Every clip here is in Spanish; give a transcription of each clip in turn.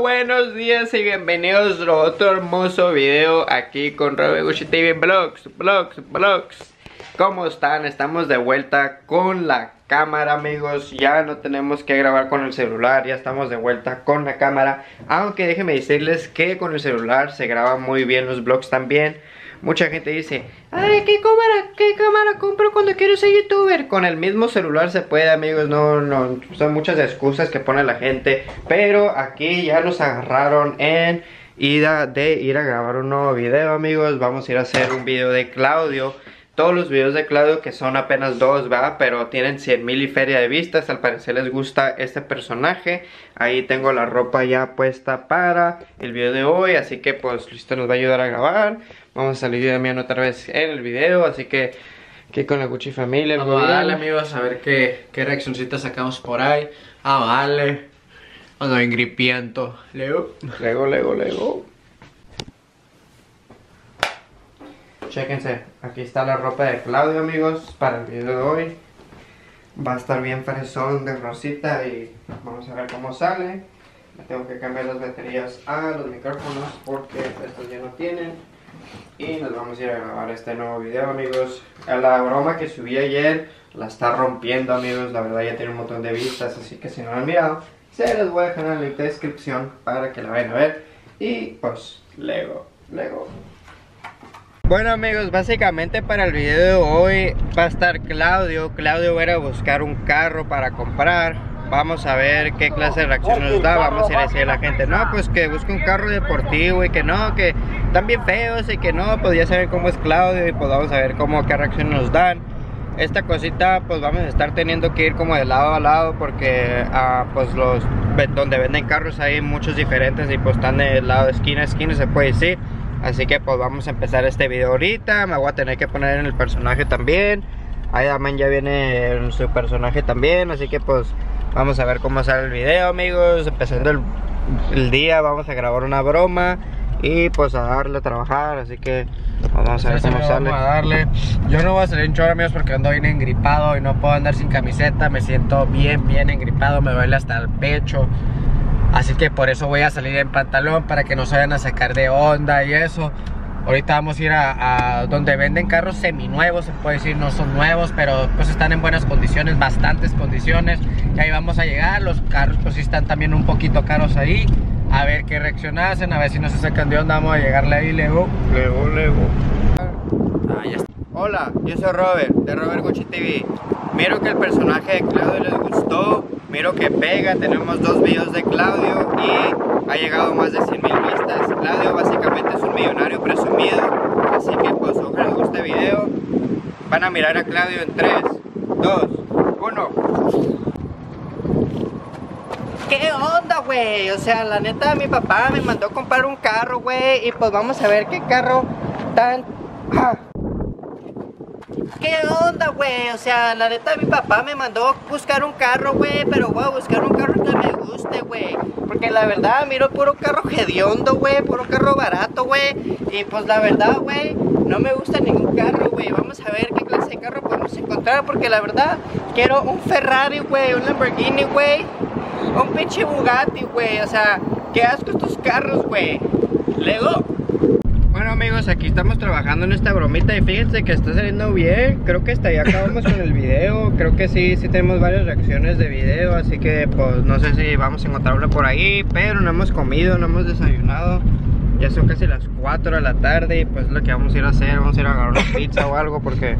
buenos días y bienvenidos a otro hermoso video aquí con Robert Gucci TV Vlogs, Vlogs, Vlogs. ¿Cómo están? Estamos de vuelta con la cámara amigos Ya no tenemos que grabar con el celular Ya estamos de vuelta con la cámara Aunque déjenme decirles que con el celular se graban muy bien los vlogs también Mucha gente dice, ay, ¿qué cámara, qué cámara compro cuando quiero ser youtuber? Con el mismo celular se puede, amigos, no, no, son muchas excusas que pone la gente. Pero aquí ya nos agarraron en ida de ir a grabar un nuevo video, amigos. Vamos a ir a hacer un video de Claudio todos los videos de Claudio que son apenas dos, ¿va? Pero tienen 100 mil y feria de vistas, al parecer les gusta este personaje. Ahí tengo la ropa ya puesta para el video de hoy, así que pues listo nos va a ayudar a grabar. Vamos a salir de otra vez en el video, así que que con la Gucci familia. Vamos a darle amigos a ver qué, qué reaccioncitas sacamos por ahí. Ah, vale. Ando engripiento. Lego. Lego, Lego, Lego. Chequense, aquí está la ropa de Claudio amigos para el video de hoy. Va a estar bien fresón de rosita y vamos a ver cómo sale. Tengo que cambiar las baterías a los micrófonos porque estos ya no tienen. Y nos vamos a ir a grabar este nuevo video amigos. La broma que subí ayer la está rompiendo amigos. La verdad ya tiene un montón de vistas así que si no lo han mirado Se les voy a dejar en la descripción para que la vayan a ver. Y pues, Lego, Lego bueno amigos, básicamente para el video de hoy va a estar Claudio. Claudio va a ir a buscar un carro para comprar. Vamos a ver qué clase de reacción nos da Vamos a ir a decir a la gente No, pues que busque un carro deportivo y que no, que están bien feos y que no Pues ya saben cómo es Claudio y pues vamos ver cómo, qué reacción nos dan esta cosita pues vamos a estar teniendo que ir como de lado a lado porque ah, pues los donde venden carros hay muchos diferentes y pues están de lado esquina a esquina se puede decir Así que pues vamos a empezar este video ahorita. Me voy a tener que poner en el personaje también. Ahí también ya viene en su personaje también. Así que pues vamos a ver cómo sale el video amigos. Empezando el, día vamos a grabar una broma y pues a darle a trabajar, así que vamos a ver cómo sale. a darle. Yo no voy a salir en chorro amigos porque ando bien engripado y no puedo andar sin camiseta, me siento bien, bien engripado, me duele hasta el pecho. Así que por eso voy a salir en pantalón para que no se vayan a sacar de onda y eso. Ahorita vamos a ir a, donde venden carros seminuevos, se puede decir, no son nuevos, pero pues están en buenas condiciones, bastantes condiciones. Y ahí vamos a llegar, los carros pues sí están también un poquito caros ahí. A ver qué reacción hacen, a ver si no se sacan de onda, vamos a llegarle ahí, luego. Luego, luego. Ah, ya está. Hola, yo soy Robert, de Robert Gucci TV. Miro que el personaje de Claudio les que pega, tenemos dos videos de Claudio y ha llegado más de 100 mil vistas. Claudio básicamente es un millonario presumido, así que pues ojalá les guste el video. Van a mirar a Claudio en 3, 2, 1. ¿Qué onda, güey? O sea, la neta, mi papá me mandó a comprar un carro, güey, y pues vamos a ver qué carro tan... ¿Qué onda, güey? O sea, la neta mi papá me mandó buscar un carro, güey Pero voy a buscar un carro que me guste, güey. Porque la verdad, miro puro carro hediondo, güey Puro carro barato, güey. Y pues la verdad, güey, no me gusta ningún carro, güey. Vamos a ver qué clase de carro podemos encontrar Porque la verdad, quiero un Ferrari, güey Un Lamborghini, güey Un pinche Bugatti, güey. O sea, qué asco estos carros, güey. Bueno amigos, aquí estamos trabajando en esta bromita y fíjense que está saliendo bien. Creo que hasta ya acabamos con el video. Creo que sí, sí tenemos varias reacciones de video Así que pues no sé si vamos a encontrarlo por ahí Pero no hemos comido, no hemos desayunado. Ya son casi las 4 de la tarde y pues lo que vamos a ir a hacer. Vamos a ir a agarrar una pizza o algo porque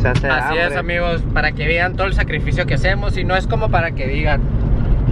se hace Así es amigos, para que vean todo el sacrificio que hacemos Y no es como para que digan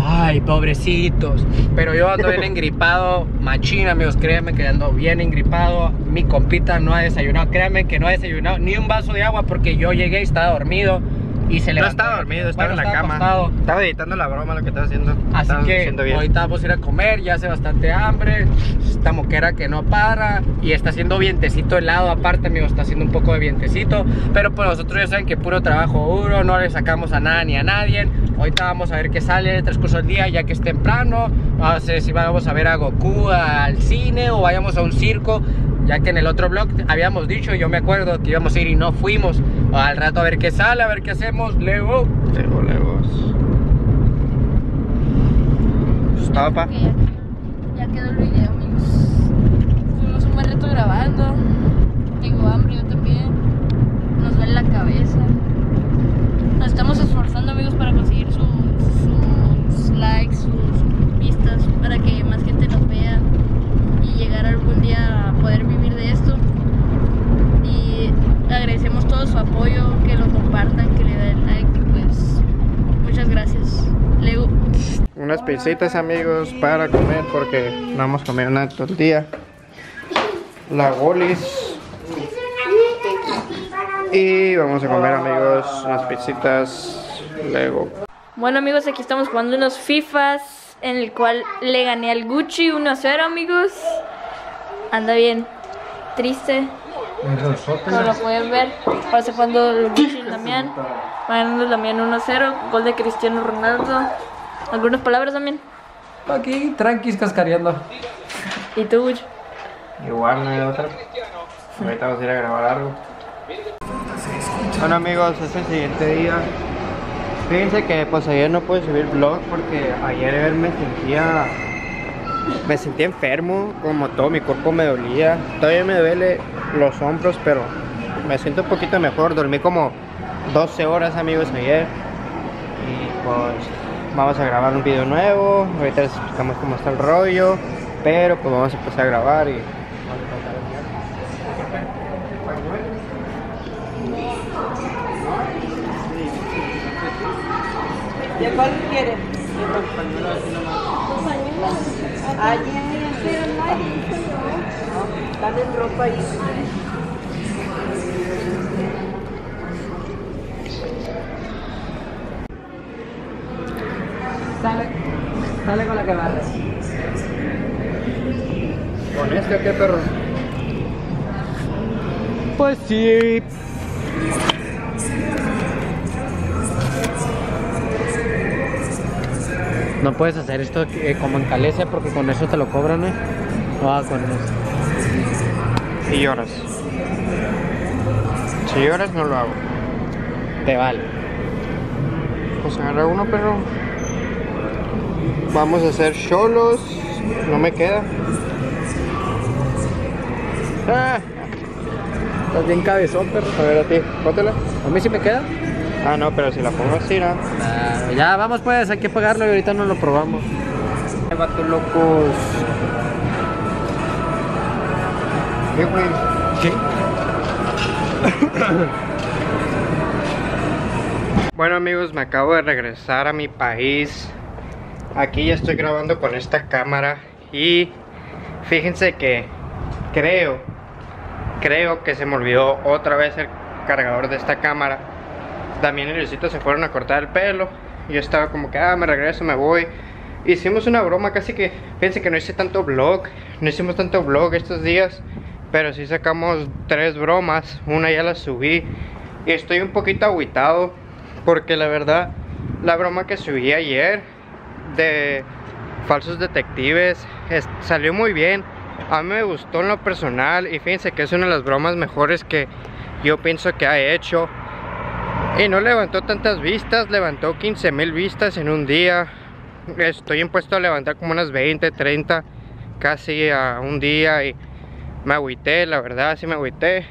Ay, pobrecitos. Pero yo ando bien engripado, machina, amigos. Créanme que ando bien engripado. Mi compita no ha desayunado. Créanme que no ha desayunado ni un vaso de agua porque yo llegué y estaba dormido y se levantó. No estaba dormido, estaba en la cama. Estaba editando la broma lo que estaba haciendo. Así que ahorita vamos a ir a comer, ya hace bastante hambre. Esta moquera que no para y está haciendo vientecito helado aparte, amigos, está haciendo un poco de vientecito. Pero pues nosotros ya saben que puro trabajo duro, no le sacamos a nada ni a nadie. Ahorita vamos a ver qué sale en el transcurso del día, ya que es temprano. No sé si vamos a ver a Goku al cine o vayamos a un circo ya que en el otro vlog habíamos dicho, yo me acuerdo que íbamos a ir y no fuimos. Al rato a ver qué sale, a ver qué hacemos, luego. Luego, luego. ¿Estaba, pa? ya quedó el video, amigos. Fuimos un buen reto grabando. Tengo hambre, yo también. Nos duele la cabeza. Nos estamos esforzando, amigos, para conseguir sus, sus likes, sus vistas, para que más gente nos vea y llegar algún día a poder vivir de esto. Y agradecemos todo su apoyo, que lo compartan, que le den like. y Pues muchas gracias. Lego. Pizzitas amigos para comer porque no hemos comido nada todo el día. La golis. Y vamos a comer amigos unas pizzitas Lego. Bueno amigos, aquí estamos jugando unos FIFAs en el cual le gané al Gucci 1 a 0 amigos. Anda bien triste, como lo pueden ver. Ahora está jugando el Gucci. Va ganando Damián 1 a 0. Gol de Cristiano Ronaldo. ¿Algunas palabras también? Aquí, tranquis, cascareando. ¿Y tú? Igual no hay otra. Ahorita vamos a ir a grabar algo. Bueno amigos, es el siguiente día. Fíjense que pues ayer no pude subir vlog porque ayer me sentía me sentía enfermo, como todo mi cuerpo me dolía. Todavía me duele los hombros, pero me siento un poquito mejor. Dormí como 12 horas amigos ayer. Y pues vamos a grabar un video nuevo. Ahorita les explicamos cómo está el rollo. Pero pues vamos a empezar a grabar y de ¿De cuál. Están en ropa ahí. Sale, sale con la que barre. ¿Con este o qué perro? Pues sí. No puedes hacer esto eh, como en Calesia porque con eso te lo cobran, ¿eh? No, con eso. Si lloras. Si lloras no lo hago. Te vale. Pues agarra uno, perro. Vamos a hacer cholos. No me queda. Ah, estás bien cabezón, perro. A ver a ti, póntela. A mí sí me queda. Ah, no, pero si la pongo así, ¿no? Claro, ya, vamos pues, hay que pagarlo y ahorita no lo probamos. Ay, vato locos. ¿Qué, güey? ¿Qué? Bueno amigos, me acabo de regresar a mi país. Aquí ya estoy grabando con esta cámara y fíjense que creo, creo que se me olvidó otra vez el cargador de esta cámara. También y Luisito se fueron a cortar el pelo. Yo estaba como que, ah, me regreso, me voy. Hicimos una broma, casi que, fíjense que no hice tanto vlog, no hicimos tanto vlog estos días, pero sí sacamos tres bromas, una ya la subí y estoy un poquito agüitado porque la verdad, la broma que subí ayer de falsos detectives es- salió muy bien. A mí me gustó en lo personal y fíjense que es una de las bromas mejores que yo pienso que ha hecho. Y no levantó tantas vistas, levantó 15 mil vistas en un día. Estoy impuesto a levantar como unas 20, 30 casi a un día y me agüité, la verdad, sí me agüité.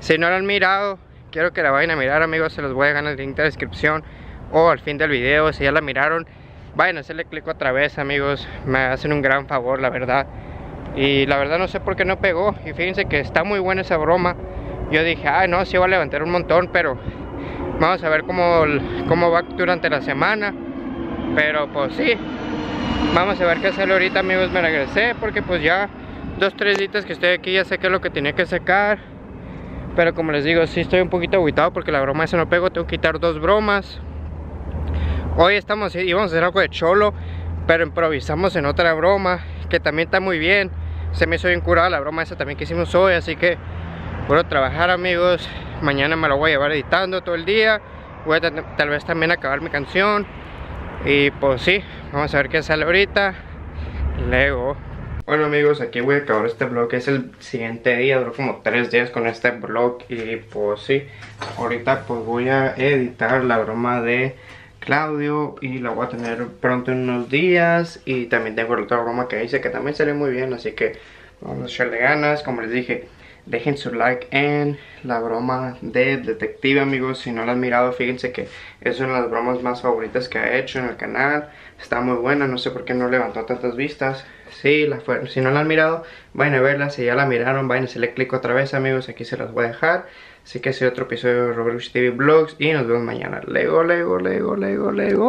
Si no la han mirado, quiero que la vayan a mirar, amigos. Se los voy a dejar en el link de la descripción o al fin del video. Si ya la miraron, vayan a hacerle clic otra vez, amigos. Me hacen un gran favor, la verdad. Y la verdad no sé por qué no pegó. Y fíjense que está muy buena esa broma. Yo dije, ay, no, sí va a levantar un montón, pero vamos a ver cómo, cómo va durante la semana. Pero pues sí, vamos a ver qué sale ahorita, amigos. Me regresé porque pues ya dos, tres días que estoy aquí, ya sé qué es lo que tenía que sacar. Pero como les digo, sí estoy un poquito aguitado porque la broma esa no pego. Tengo que quitar dos bromas. Hoy estamos, íbamos a hacer algo de cholo, pero improvisamos en otra broma que también está muy bien. Se me hizo bien curada la broma esa también que hicimos hoy, así que a trabajar, amigos. Mañana me lo voy a llevar editando todo el día. Voy a tal vez también acabar mi canción. Y pues sí, vamos a ver qué sale ahorita. Lego. Bueno amigos, aquí voy a acabar este vlog, es el siguiente día, duró como tres días con este vlog y pues sí, ahorita pues voy a editar la broma de Claudio y la voy a tener pronto en unos días. Y también tengo la otra broma que hice que también sale muy bien así que vamos a echarle ganas. Como les dije dejen su like en la broma de detective amigos. Si no la han mirado fíjense que es una de las bromas más favoritas que ha hecho en el canal. Está muy buena no sé por qué no levantó tantas vistas. Si, la fue, si no la han mirado vayan a verla. Si ya la miraron vayan a hacerle clic otra vez amigos. Aquí se las voy a dejar así que ese otro episodio de Robert TV Vlogs y nos vemos mañana. Lego, Lego, Lego, Lego, Lego